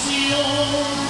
Señor.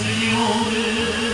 y